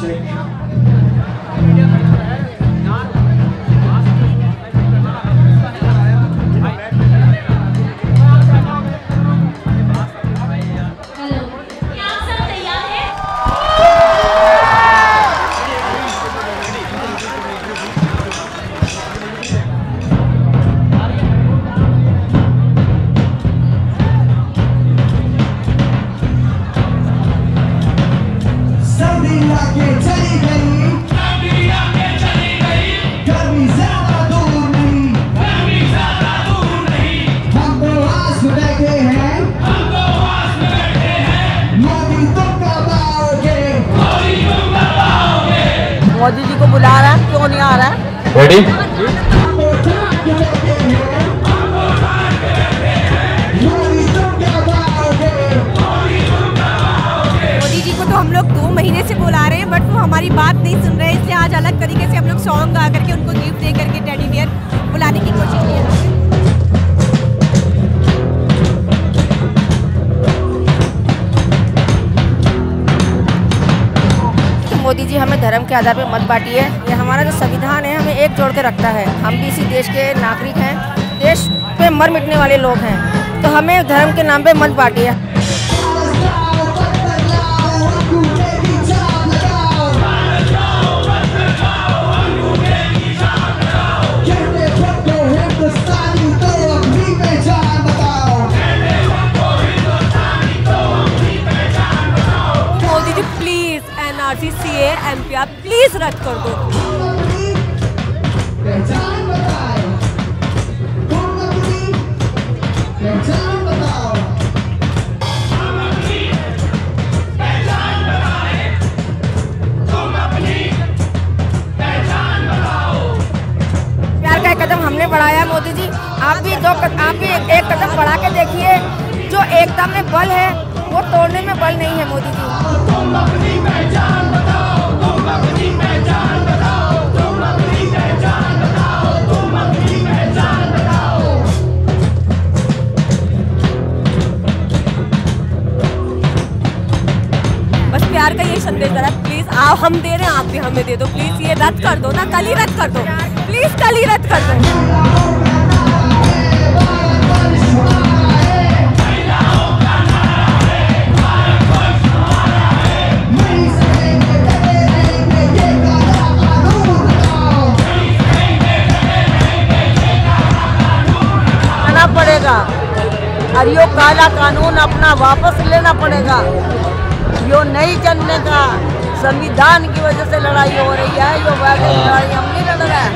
check. Modi ji को बुला रहा है क्यों नहीं आ रहा है? रेडी मोदी जी को तो हम लोग दो महीने से बुला रहे हैं बट वो हमारी बात नहीं सुन रहे हैं। इसलिए आज अलग तरीके से हम लोग सॉन्ग गा करके उनको गिफ्ट दे करके टेडी मोदी जी हमें धर्म के आधार पर मत बांटिए। ये हमारा जो संविधान है, हमें एक जोड़ के रखता है। हम भी इसी देश के नागरिक हैं। देश पे मर मिटने वाले लोग हैं। तो हमें धर्म के नाम पे मत बांटिए। एनआरसी सीए एनपीआर प्लीज़ रद्द कर दो। प्यार का एक कदम हमने बढ़ाया मोदी जी। आप भी दो आप भी एक, एक कदम बढ़ा के देखिए जो एकता में बल है वो तोड़ने में बल नहीं है मोदी जी। बस प्यार का ये प्लीज़ आप हम दे रहे हैं, आप भी हमें दे दो प्लीज़ ये रद्द कर दो ना, कल ही रद्द कर दो प्लीज़ कल ही रद्द कर दो। आना पड़ेगा। और यो काला कानून अपना वापस लेना पड़ेगा। यो नहीं चलने का संविधान की वजह से लड़ाई हो रही है यो वैसे लड़ाई हम नहीं लड़ रहे हैं।